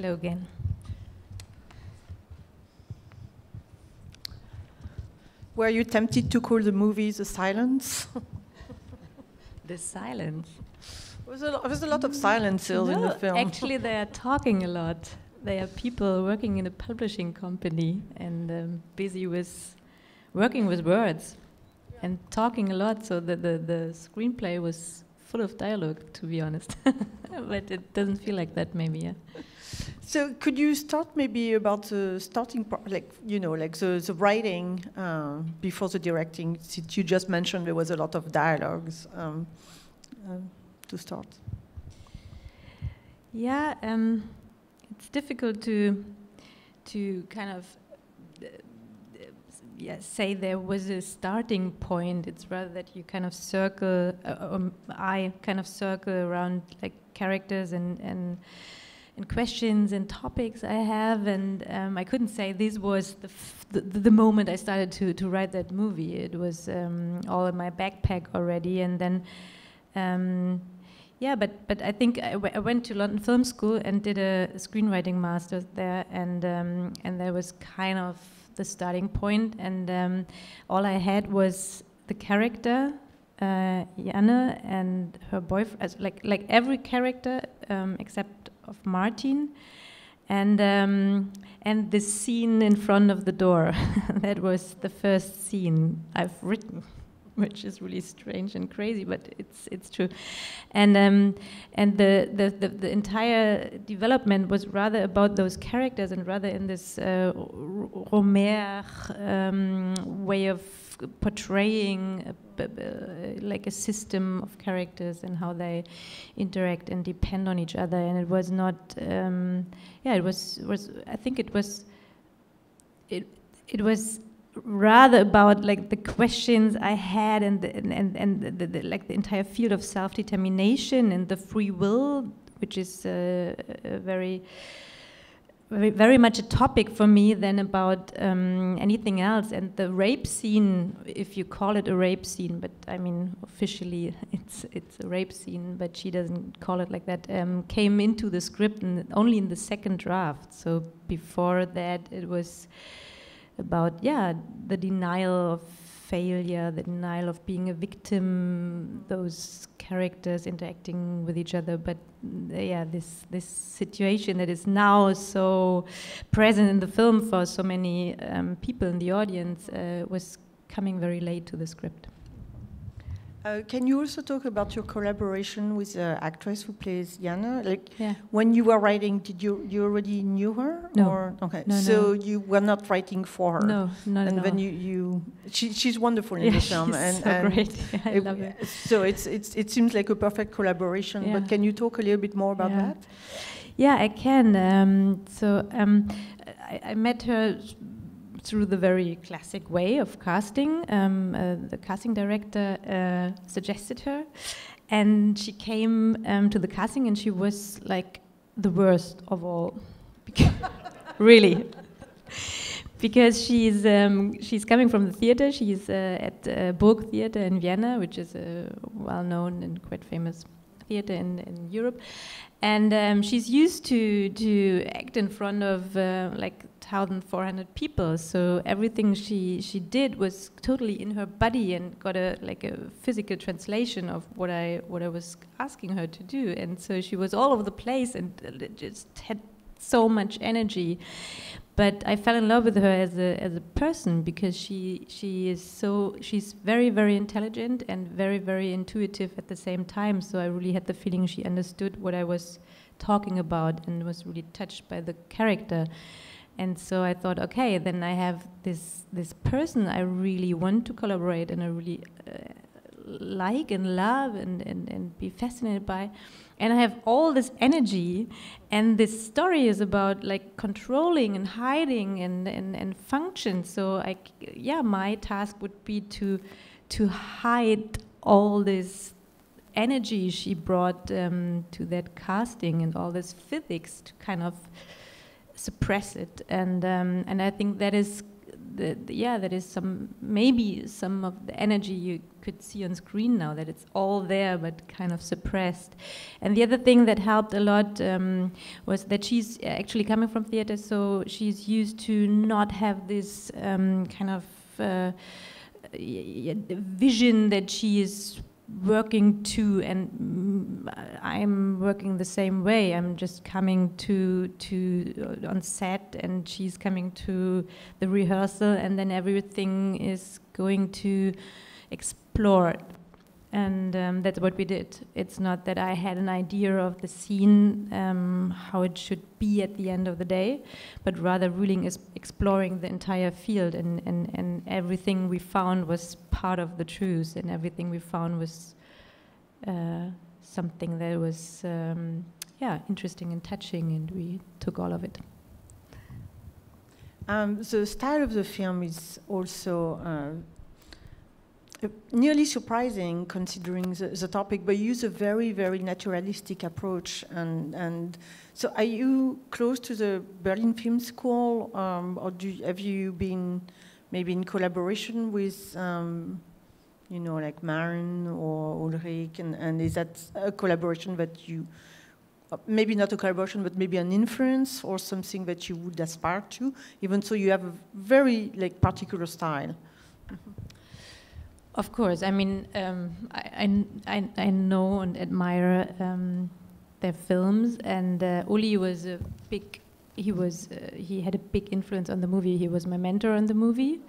Hello again. Were you tempted to call the movie The Silence? the Silence. There's a, lot, there's a lot of silence no, in the film. Actually, they are talking a lot. They are people working in a publishing company and um, busy with working with words yeah. and talking a lot. So the, the, the screenplay was full of dialogue, to be honest. but it doesn't feel like that, maybe. Yeah. So could you start maybe about the starting part, like you know, like the the writing uh, before the directing? Since you just mentioned there was a lot of dialogues um, uh, to start. Yeah, um, it's difficult to to kind of yeah, say there was a starting point. It's rather that you kind of circle, uh, um, I kind of circle around like characters and and and questions and topics I have, and um, I couldn't say this was the, the, the moment I started to to write that movie. It was um, all in my backpack already, and then. Um, yeah, but but I think I, went to London Film School and did a screenwriting master's there, and um, and that was kind of the starting point. And um, all I had was the character, uh, Janne, and her boyfriend, like like every character um, except of Martin, and um, and the scene in front of the door. that was the first scene I've written which is really strange and crazy, but it's it's true. And um, and the, the, the the entire development was rather about those characters and rather in this uh, Rohmer um, way of portraying like a system of characters and how they interact and depend on each other. And it was not, um, yeah, it was was I think it was. It, it was rather about like the questions I had and the, and and, and the, the, like the entire field of self determination and the free will, which is uh, very. Very, much a topic for me than about um, anything else. And the rape scene, if you call it a rape scene, but I mean officially it's it's a rape scene, but she doesn't call it like that. Um, came into the script only in the second draft. So before that, it was about yeah the denial of failure, the denial of being a victim, those characters interacting with each other. But yeah, this this situation that is now so present in the film for so many um, people in the audience uh, was coming very late to the script. Uh, can you also talk about your collaboration with the actress who plays Janne? Like, yeah. when you were writing, did you you already knew her? No. Or, okay. No, so no. you were not writing for her. No, not and at then you you she, she's wonderful in yeah, the film, she's and, so and great. I it, love it. So it's it's it seems like a perfect collaboration. Yeah. But can you talk a little bit more about yeah. that? Yeah, I can. Um, so um, I, I met her through the very classic way of casting. Um, uh, the casting director uh, suggested her, and she came um, to the casting, and she was like the worst of all, really. because she's um, she's coming from the theater. She's uh, at uh, Burgtheater in Vienna, which is a well-known and quite famous theater in, in Europe, and um, she's used to to act in front of uh, like 1,400 people. So everything she she did was totally in her body and got a like a physical translation of what I what I was asking her to do. And so she was all over the place and just had so much energy. But I fell in love with her as a as a person because she she is so she's very very intelligent and very very intuitive at the same time. So I really had the feeling she understood what I was talking about and was really touched by the character and so I thought, okay, then I have this this person I really want to collaborate and I really uh, like and love and, and, and be fascinated by. And I have all this energy, and this story is about like controlling and hiding and, and, and function. So I, yeah, my task would be to to hide all this energy she brought um, to that casting and all this physics to kind of suppress it and um, and I think that is that yeah, that is some maybe some of the energy you could see on screen now that it's all there but kind of suppressed. And the other thing that helped a lot um, was that she's actually coming from theater, so she's used to not have this um, kind of uh, vision that she is working to and mm, I'm working the same way. I'm just coming to to uh, on set and she's coming to the rehearsal and then everything is going to explore and um, that's what we did. It's not that I had an idea of the scene, um, how it should be at the end of the day, but rather ruling is exploring the entire field, and, and, and everything we found was part of the truth, and everything we found was uh, something that was, um, yeah, interesting and touching, and we took all of it. Um, the style of the film is also uh, nearly surprising considering the, the, topic, but you use a very, very naturalistic approach. And, and so are you close to the Berlin Film School, um, or do, have you been maybe in collaboration with, um, you know, like Maren or Ulrich, and, and is that a collaboration that you, maybe not a collaboration, but maybe an influence or something that you would aspire to, even so you have a very like particular style? Mm -hmm. Of course, I mean, um, I, I, I know and admire um, their films, and uh, Uli was a big. He was uh, he had a big influence on the movie. He was my mentor on the movie,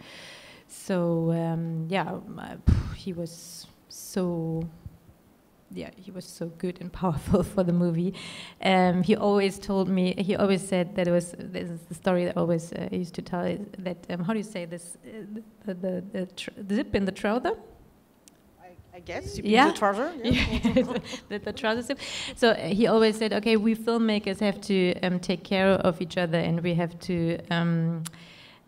so um, yeah, he was so yeah, he was so good and powerful for the movie. Um, he always told me, he always said that it was, this is the story that I always uh, used to tell, is that, um, how do you say this, uh, the, the, the, zip in the trouser? I guess, yeah. the trouser? Yeah. the, the, trouser zip. So uh, he always said, okay, we filmmakers have to um, take care of each other and we have to um,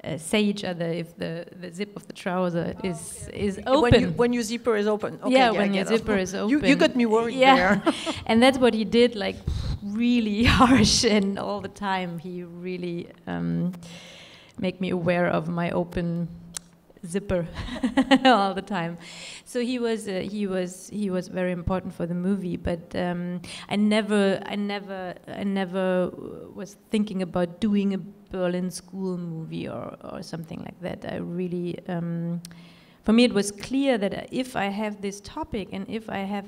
uh, say each other if the, the zip of the trouser oh, is okay. is open. When, you, when your zipper is open. Okay, yeah, yeah, when your zipper is open. You, you got me worried yeah. and that's what he did, like really harsh and all the time. He really um, make me aware of my open zipper all the time. So he was uh, he was he was very important for the movie. But um, I never I never I never was thinking about doing a Berlin School movie or or something like that. I really. Um, for me, it was clear that if I have this topic and if I have,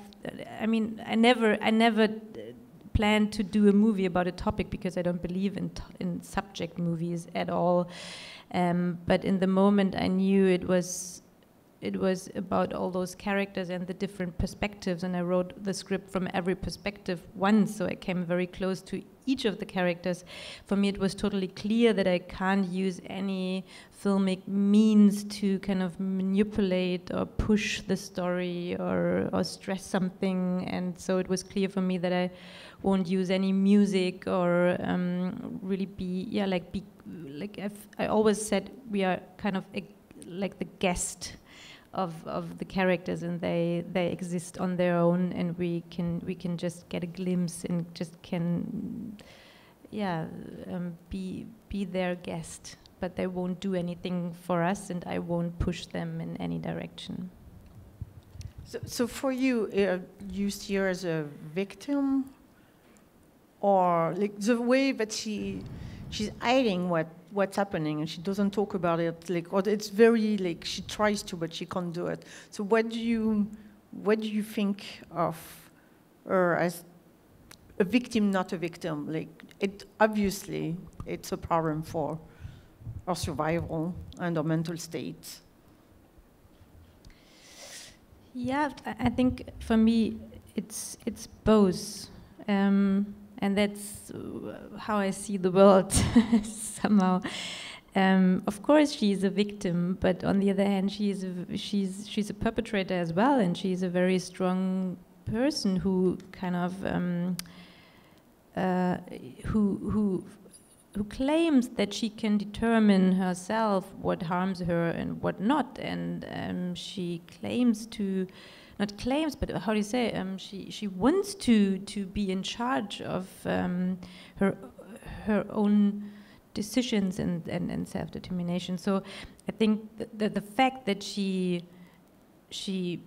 I mean, I never, I never planned to do a movie about a topic because I don't believe in, in subject movies at all. Um, but in the moment, I knew it was it was about all those characters and the different perspectives, and I wrote the script from every perspective once, so I came very close to each of the characters. For me, it was totally clear that I can't use any filmic means to kind of manipulate or push the story or, or stress something, and so it was clear for me that I won't use any music or um, really be yeah like be like I've, I always said we are kind of a, like the guest of of the characters and they they exist on their own and we can we can just get a glimpse and just can yeah um, be be their guest but they won't do anything for us and I won't push them in any direction. So, so for you, uh, you see her as a victim or like the way that she she's hiding what what's happening and she doesn't talk about it like or it's very like she tries to but she can't do it. So what do you what do you think of her as a victim not a victim? Like it obviously it's a problem for our survival and our mental state. Yeah i think for me it's it's both. Um, and that's uh, how I see the world somehow. Um, of course, she's a victim, but on the other hand, she's a, she's she's a perpetrator as well, and she's a very strong person who kind of um, uh, who who who claims that she can determine herself what harms her and what not, and um, she claims to not claims, but how do you say? Um, she she wants to to be in charge of um, her her own decisions and, and, and self-determination. So I think the, the, the fact that she she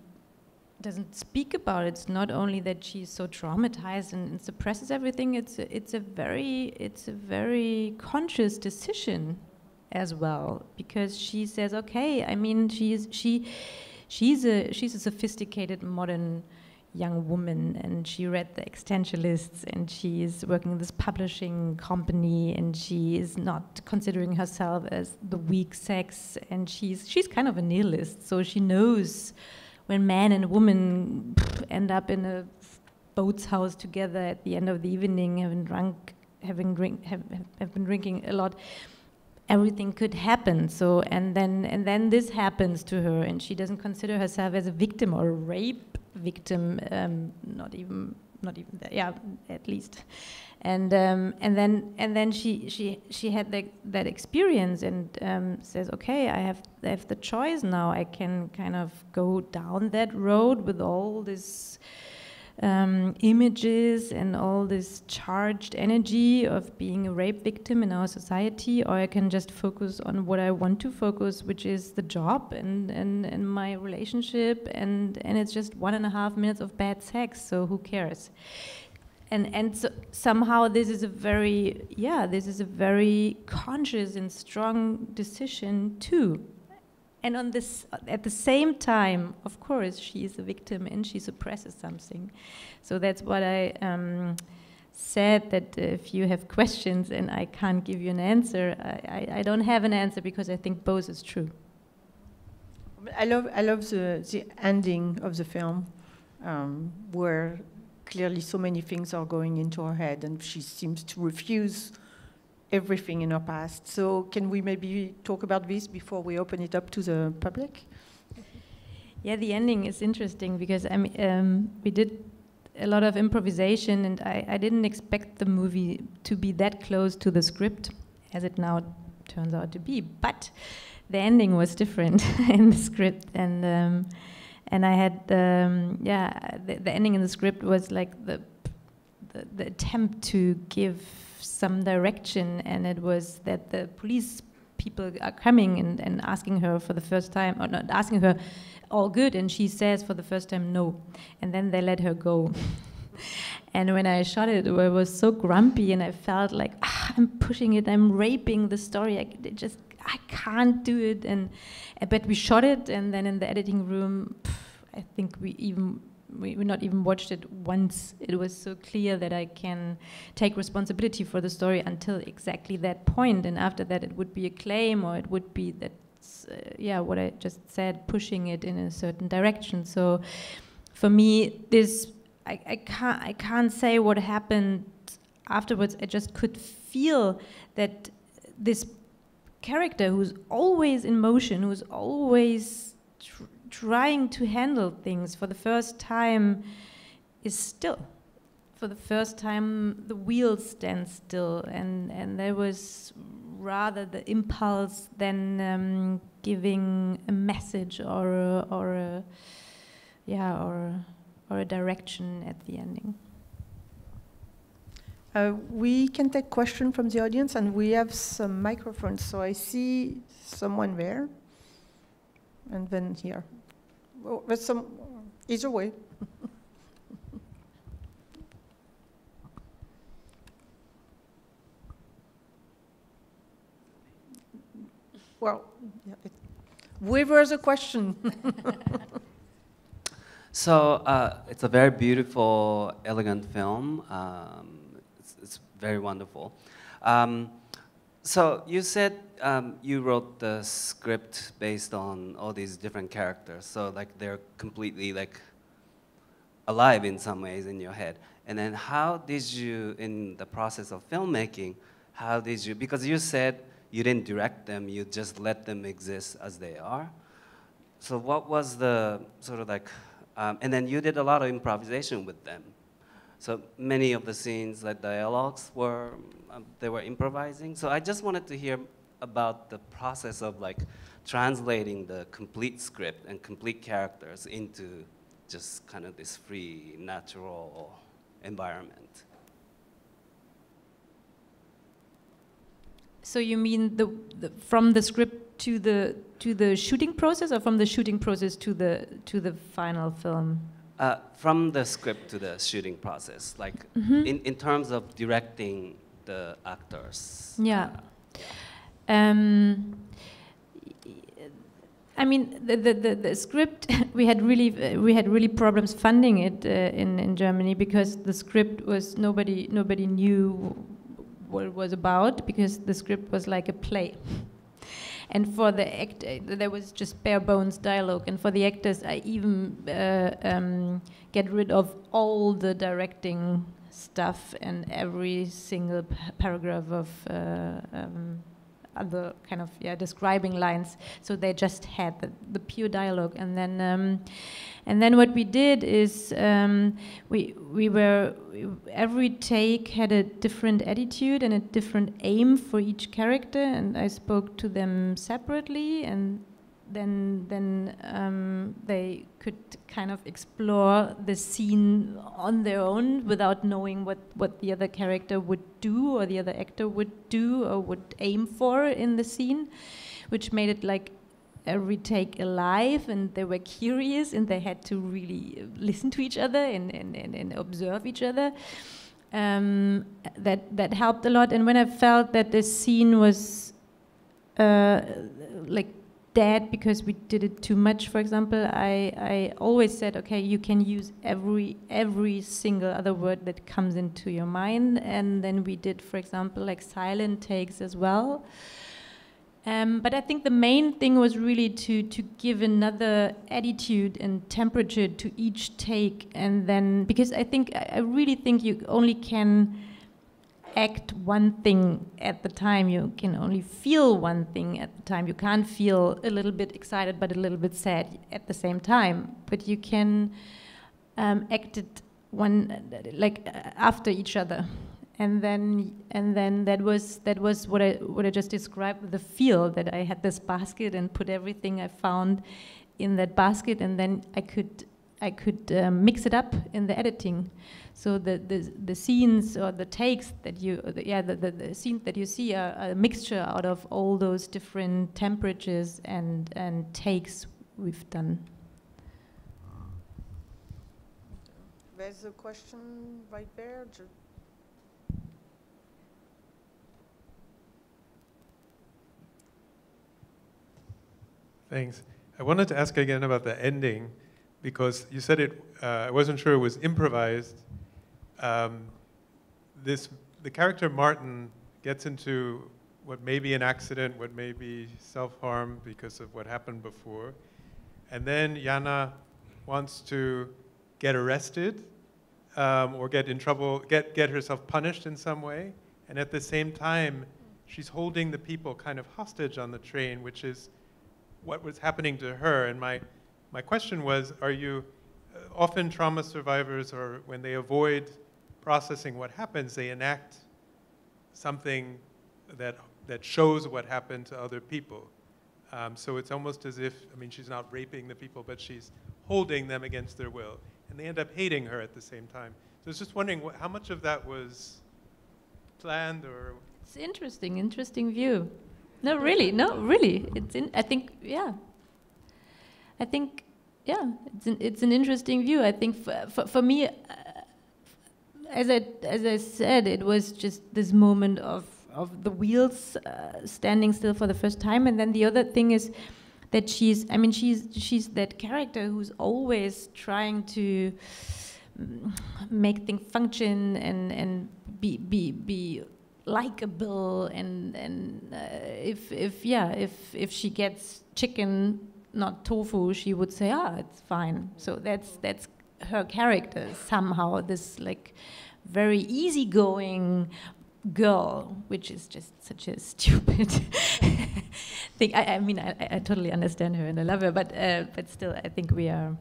doesn't speak about it. It's not only that she's so traumatized and, and suppresses everything. It's a, it's a very it's a very conscious decision as well because she says, okay. I mean, she's she she's a she's a sophisticated modern young woman and she read the existentialists and she is working in this publishing company and she is not considering herself as the weak sex and she's she's kind of a nihilist. So she knows when man and woman end up in a boat's house together at the end of the evening, having drunk, having drink, have, have been drinking a lot, everything could happen. So and then and then this happens to her, and she doesn't consider herself as a victim or a rape victim, um, not even not even that, yeah, at least and um, and then and then she she she had that that experience and um, says, okay, I have I have the choice now. I can kind of go down that road with all this um, images and all this charged energy of being a rape victim in our society, or I can just focus on what I want to focus, which is the job and, and, and my relationship, and, and it's just one and a half minutes of bad sex, so who cares? and and so somehow this is a very yeah this is a very conscious and strong decision too and on this at the same time of course she is a victim and she suppresses something. So that's what i um, said that if you have questions and i can't give you an answer I, I, I don't have an answer because i think both is true. I love i love the, the ending of the film um, where clearly so many things are going into her head and she seems to refuse everything in her past. So can we maybe talk about this before we open it up to the public? Yeah, the ending is interesting because I mean, um, we did a lot of improvisation and I, I didn't expect the movie to be that close to the script as it now turns out to be. But the ending was different in the script and um, and I had um, yeah the, the, ending in the script was like the, the, the attempt to give some direction, and it was that the police people are coming and, and asking her for the first time, or not asking her, all good, and she says for the first time no, and then they let her go. and when I shot it, I was so grumpy, and I felt like ah, I'm pushing it, I'm raping the story. I just I can't do it. And but we shot it, and then in the editing room, pff, I think we even we, we not even watched it once. It was so clear that I can take responsibility for the story until exactly that point, and after that, it would be a claim, or it would be that, uh, yeah, what I just said, pushing it in a certain direction. So, for me, this I, I can't I can't say what happened afterwards. I just could feel that this character who's always in motion, who's always trying to handle things for the first time, is still. For the first time, the wheels stand still, and, and there was rather the impulse than um, giving a message or a, or a, yeah or or a direction at the ending. Uh, we can take questions from the audience, and we have some microphones. So I see someone there, and then here. There's some, either way. well, yeah, it, has a question. so uh, it's a very beautiful, elegant film. Um, very wonderful. Um, so you said um, you wrote the script based on all these different characters. So like they're completely like alive in some ways in your head. And then how did you, in the process of filmmaking, how did you, because you said you didn't direct them, you just let them exist as they are. So what was the sort of like, um, and then you did a lot of improvisation with them. So many of the scenes, like dialogues, were um, they were improvising. So I just wanted to hear about the process of like translating the complete script and complete characters into just kind of this free, natural environment. So you mean the, the from the script to the to the shooting process, or from the shooting process to the to the final film? Uh, from the script to the shooting process, like Mhm. in, in terms of directing the actors. Yeah. Um, I mean, the, the, the, the script we had really uh, we had really problems funding it uh, in in Germany because the script was nobody nobody knew what it was about because the script was like a play. And for the act, uh, there was just bare bones dialogue. And for the actors, I even uh, um, get rid of all the directing stuff and every single paragraph of uh, um, other kind of yeah describing lines. So they just had the, the pure dialogue, and then um, and then what we did is um, we we were every take had a different attitude and a different aim for each character, and I spoke to them separately and then then um, they could kind of explore the scene on their own without knowing what what the other character would do or the other actor would do or would aim for in the scene, which made it like every take alive and they were curious and they had to really listen to each other and, and, and, and observe each other. Um, that that helped a lot. And when I felt that the scene was uh, like dead because we did it too much, for example, I, I always said, okay, you can use every every single other word that comes into your mind, and then we did, for example, like silent takes as well. Um, but I think the main thing was really to to give another attitude and temperature to each take, and then because I think I I really think you only can act one thing at the time. You can only feel one thing at the time. You can't feel a little bit excited but a little bit sad at the same time. But you can um, act it one like uh, after each other, and then and then that was that was what I what I just described the feel that I had this basket and put everything I found in that basket, and then I could I could um, mix it up in the editing. So the, the the scenes or the takes that you the, yeah the, the, the scenes that you see are, are a mixture out of all those different temperatures and and takes we've done. There's a question right there. Ju- Thanks. I wanted to ask again about the ending because you said it. Uh, I wasn't sure it was improvised. Um, this the character Martin gets into what may be an accident, what may be self-harm because of what happened before, and then Janne wants to get arrested um, or get in trouble, get get herself punished in some way, and at the same time, she's holding the people kind of hostage on the train, which is what was happening to her. And my, my question was, are you, uh, often trauma survivors, or when they avoid processing what happens, they enact something that, that shows what happened to other people. Um, so it's almost as if, I mean, she's not raping the people, but she's holding them against their will. And they end up hating her at the same time. So I was just wondering how much of that was planned or It's interesting, interesting view. No, really, no, really. It's in. I think, yeah. I think, yeah, it's an, it's an interesting view. I think for for, for me, uh, as I as I said, it was just this moment of of the wheels uh, standing still for the first time, and then the other thing is that she's. I mean, she's she's that character who's always trying to mm, make things function and and be be be likable and and uh, if if yeah if if she gets chicken not tofu she would say ah it's fine. So that's that's her character. Somehow this like very easygoing girl which is just such a stupid thing. I, I mean I, I totally understand her and I love her but uh, but still I think we are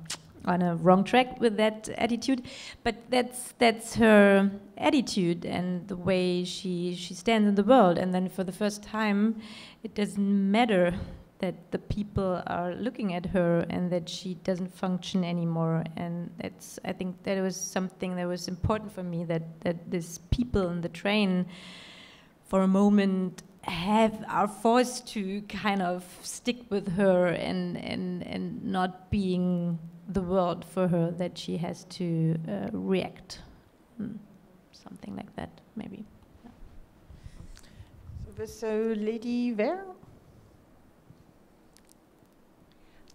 on a wrong track with that attitude. But that's that's her attitude and the way she she stands in the world. And then for the first time it doesn't matter that the people are looking at her and that she doesn't function anymore. And that's i think that was something that was important for me that that these people in the train for a moment have are forced to kind of stick with her and and and not being the world for her that she has to uh, react. Hmm. something like that maybe. So there's a lady there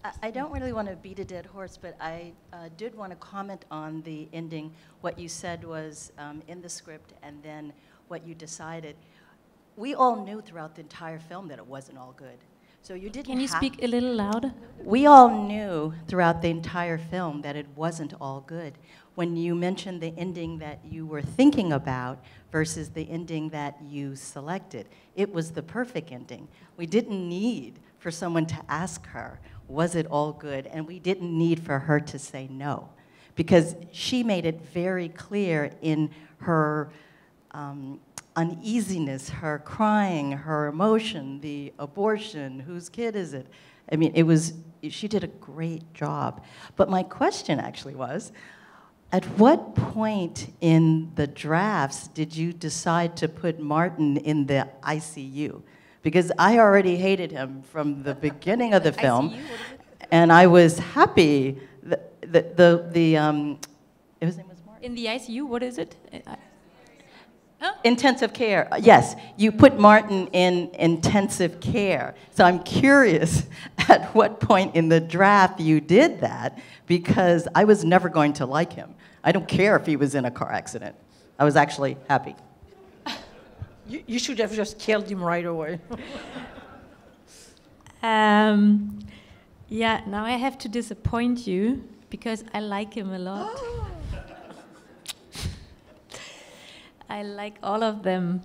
I don't really want to beat a dead horse, but I uh, did want to comment on the ending. What you said was um, in the script, and then what you decided. We all knew throughout the entire film that it wasn't all good. So you didn't. Can you speak a little louder? We all knew throughout the entire film that it wasn't all good. When you mentioned the ending that you were thinking about versus the ending that you selected, it was the perfect ending. We didn't need for someone to ask her was it all good? And we didn't need for her to say no because she made it very clear in her um, uneasiness, her crying, her emotion, the abortion, whose kid is it? I mean, it was, she did a great job. But my question actually was, at what point in the drafts did you decide to put Martin in the ICU? because I already hated him from the beginning of the film, and I was happy. The the the, the um, his name was Martin. In the ICU, what is it? Huh? Intensive care. Yes, you put Martin in intensive care. So I'm curious at what point in the draft you did that because I was never going to like him. I don't care if he was in a car accident. I was actually happy. You, you should have just killed him right away. um, yeah, now I have to disappoint you because I like him a lot. I like all of them.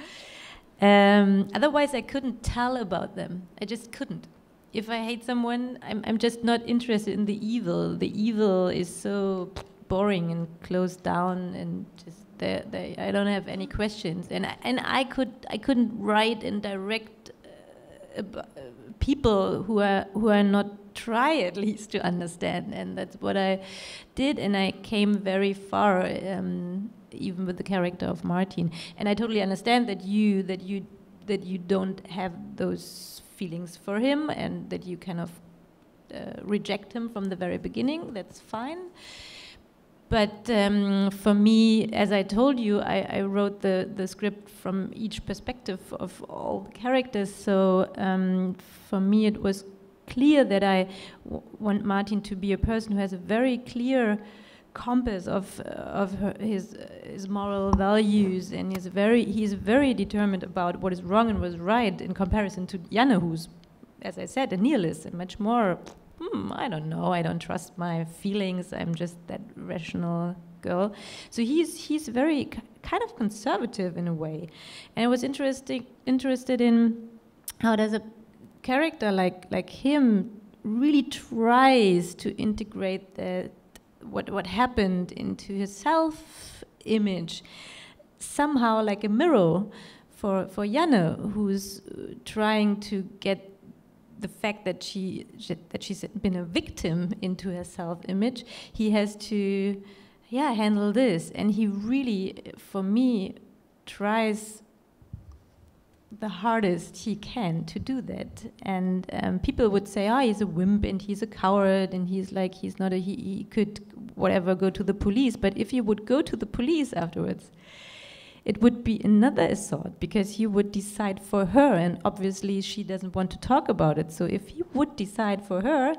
um, otherwise, I couldn't tell about them. I just couldn't. If I hate someone, I'm, I'm just not interested in the evil. The evil is so boring and closed down and just they, they, I don't have any questions, and I, and I could I couldn't write and direct uh, uh, people who are who are not try at least to understand, and that's what I did, and I came very far, um, even with the character of Martin, and I totally understand that you that you that you don't have those feelings for him, and that you kind of uh, reject him from the very beginning. That's fine. But um, for me, as I told you, I, I, wrote the, the script from each perspective of all the characters. So um, for me, it was clear that I want Martin to be a person who has a very clear compass of of his his moral values, and he's very he's very determined about what is wrong and what is right in comparison to Janne, who's, as I said, a nihilist and much more hmm, I don't know, I don't trust my feelings, I'm just that rational girl. So he's he's very kind of conservative in a way, and I was interesting interested in how does a character like like him really tries to integrate that what what happened into his self image somehow like a mirror for for Janne who's uh, trying to get the fact that she that she's been a victim into her self-image, he has to, yeah, handle this, and he really, for me, tries the hardest he can to do that. And um, people would say, "Oh, he's a wimp and he's a coward and he's like he's not a he, he could whatever go to the police." But if he would go to the police afterwards, it would be another assault because he would decide for her, and obviously she doesn't want to talk about it. So if he would decide for her,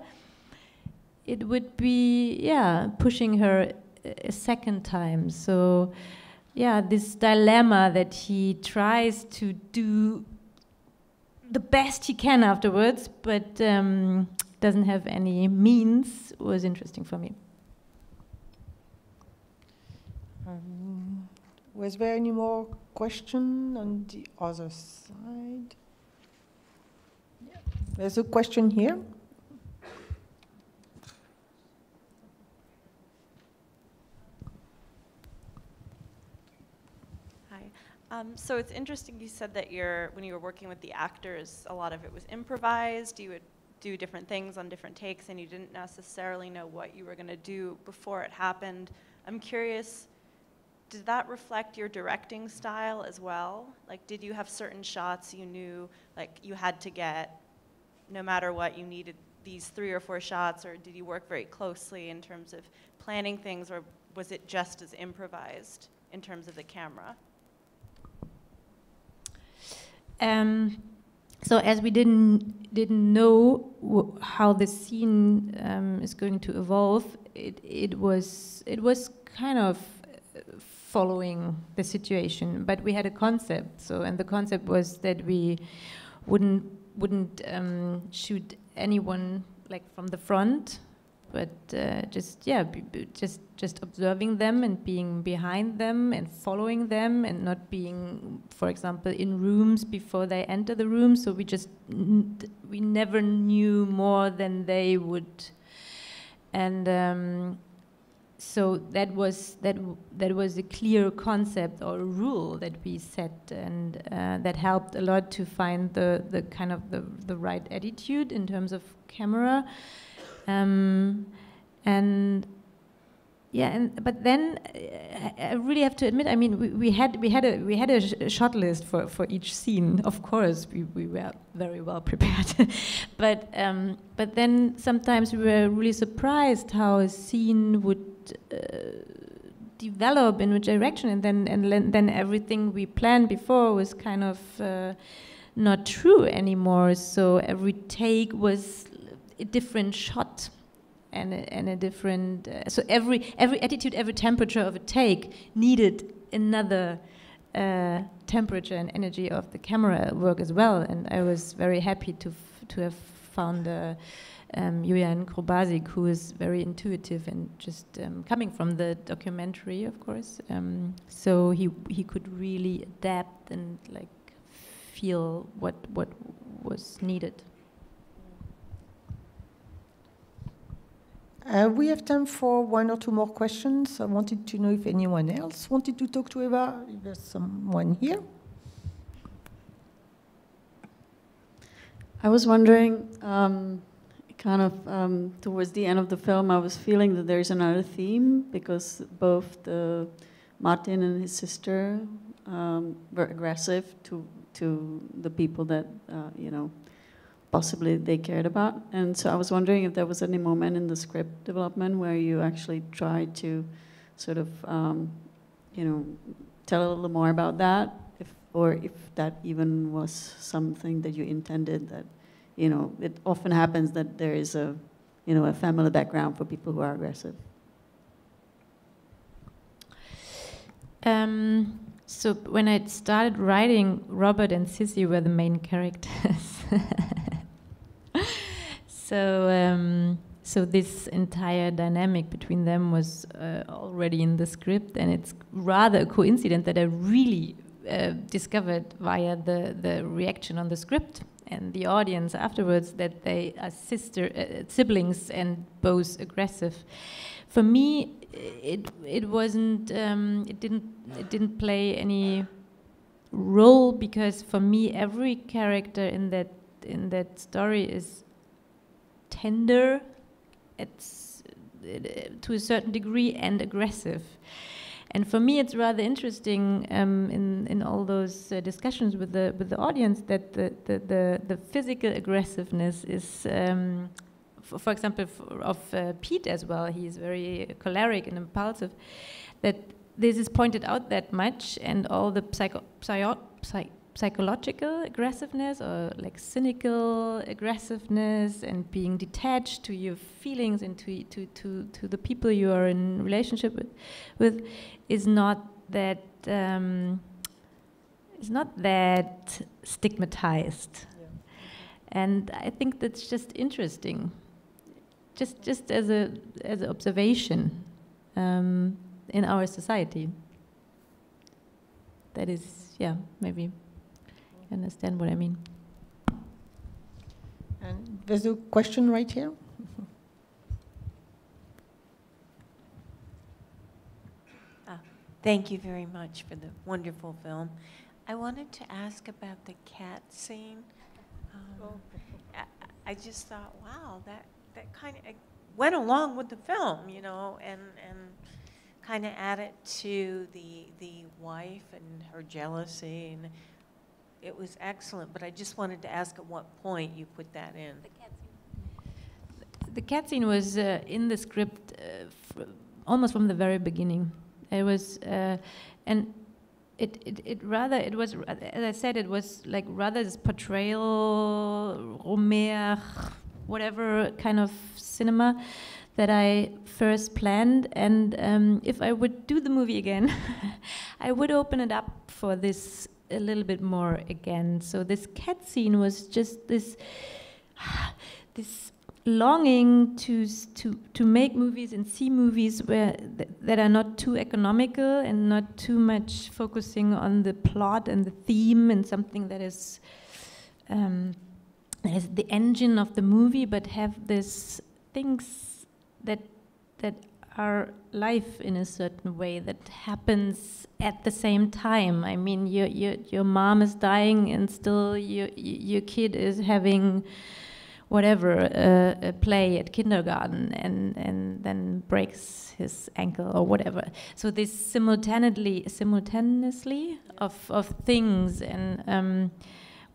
it would be yeah pushing her a second time. So yeah, this dilemma that he tries to do the best he can afterwards, but um, doesn't have any means was interesting for me. Was there any more question on the other side? There's a question here. Hi. Um, so it's interesting you said that you're, when you were working with the actors, a lot of it was improvised. You would do different things on different takes and you didn't necessarily know what you were going to do before it happened. I'm curious did that reflect your directing style as well? Like, did you have certain shots you knew, like, you had to get, no matter what, you needed these three or four shots, or did you work very closely in terms of planning things, or was it just as improvised in terms of the camera? Um, so as we didn't didn't know how the scene um, is going to evolve, it it was it was kind of following the situation. But we had a concept. So, and the concept was that we wouldn't wouldn't um, shoot anyone like from the front, but uh, just yeah, just just observing them and being behind them and following them and not being, for example, in rooms before they enter the room. So we just we never knew more than they would, and. Um, so that was that that was a clear concept or rule that we set, and uh, that helped a lot to find the the kind of the the right attitude in terms of camera, um, and yeah, and but then I really have to admit, I mean, we, we had we had a we had a, sh shot list for, for each scene. Of course, we, we were very well prepared, but um, but then sometimes we were really surprised how a scene would uh, develop in which direction, and then and then everything we planned before was kind of uh, not true anymore. So every take was a different shot and a, and a different. Uh, so every every attitude, every temperature of a take needed another uh, temperature and energy of the camera work as well. And I was very happy to to have found uh, um, Julian Krubasik, who is very intuitive and just um, coming from the documentary, of course. Um, so he he could really adapt and like feel what what was needed. Uh, we have time for one or two more questions. I wanted to know if anyone else wanted to talk to Eva. If there's someone here. I was wondering, um, kind of um, towards the end of the film, I was feeling that there's another theme because both the Martin and his sister um, were aggressive to to the people that uh, you know possibly they cared about. And so I was wondering if there was any moment in the script development where you actually tried to sort of, um, you know, tell a little more about that, if, or if that even was something that you intended that, you know, it often happens that there is a, you know, a family background for people who are aggressive. Um, so when I started writing, Robert and Sissy were the main characters. so um, so this entire dynamic between them was uh, already in the script, and it's rather a coincidence that I really uh, discovered via the the reaction on the script and the audience afterwards that they are sister uh, siblings and both aggressive. For me, it it wasn't um, it didn't it didn't play any role because for me every character in that in that story is tender it's uh, to a certain degree and aggressive and for me it's rather interesting um, in in all those uh, discussions with the with the audience that the the the, the physical aggressiveness is um, for example of uh, Piet as well. He's very choleric and impulsive. That this is pointed out that much and all the psycho, psycho, psych, psychological aggressiveness or like cynical aggressiveness and being detached to your feelings and to, to, to, to the people you are in relationship with, with is not that um, is not that stigmatized. Yeah. And I think that's just interesting, just just as a as an observation um, in our society. That is, yeah, maybe understand what I mean. And there's a question right here. ah, thank you very much for the wonderful film. I wanted to ask about the cat scene. Um, oh. I, I, just thought, wow, that, that kind of went along with the film, you know, and, and kind of added to the, the wife and her jealousy, and it was excellent, but I just wanted to ask at what point you put that in. The cat scene was uh, in the script uh, fr- almost from the very beginning. It was, uh, and it, it, it rather, it was, as I said, it was like rather this portrayal, Rohmer, whatever kind of cinema that I first planned. And um, if I would do the movie again, I would open it up for this a little bit more again. So this cat scene was just this, this longing to to to make movies and see movies where th- that are not too economical and not too much focusing on the plot and the theme and something that is um, that is the engine of the movie, but have this things that that are life in a certain way that happens at the same time. I mean, your your your mom is dying, and still your your kid is having whatever uh, a play at kindergarten and and then breaks his ankle or whatever so this simultaneously simultaneously of of things and um,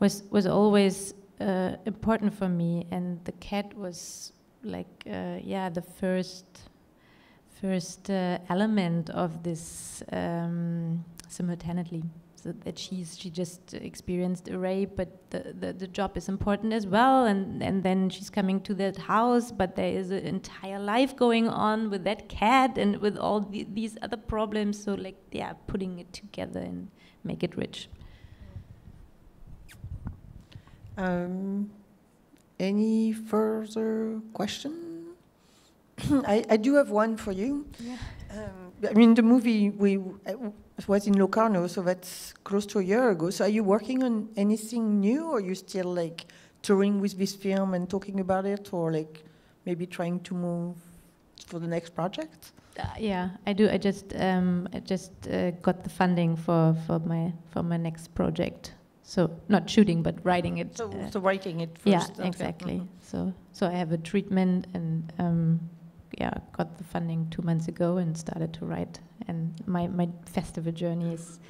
was was always uh, important for me and the cat was like uh, yeah the first first uh, element of this um, simultaneously so that she's she just experienced a rape but the, the, the job is important as well and and then she's coming to that house but there is an entire life going on with that cat and with all the, these other problems. So like yeah putting it together and make it rich. Um, any further question? I, I do have one for you. Yeah. Um, I mean, the movie we uh, was in Locarno, so that's close to a year ago. So, are you working on anything new, or you still like touring with this film and talking about it, or like maybe trying to move for the next project? Uh, yeah, I do. I just um, I just uh, got the funding for, for my for my next project. So not shooting, but writing it. So, uh, so writing it first. yeah, okay. exactly. Mhm. So so I have a treatment and um, yeah, got the funding two months ago and started to write. And my my festival journey is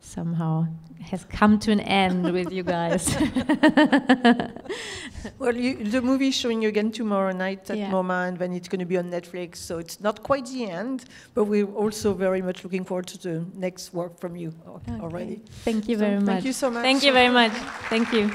somehow has come to an end with you guys. Well, you, the movie is showing again tomorrow night at Yeah. MoMA, and then it's going to be on Netflix. So it's not quite the end, but we're also very much looking forward to the next work from you Okay. already. Thank you So very much. Thank you so much. Thank you very much. Thank you.